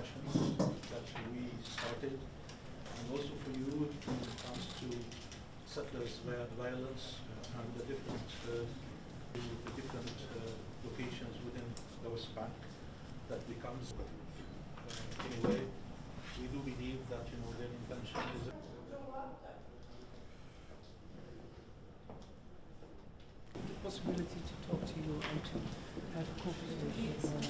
discussions that we started, and also for you when it comes to settlers violence uh, and the different, uh, the different uh, locations within the West Bank that becomes. Uh, anyway, we do believe that you know their intention is. the possibility to talk to you and to have a conversation.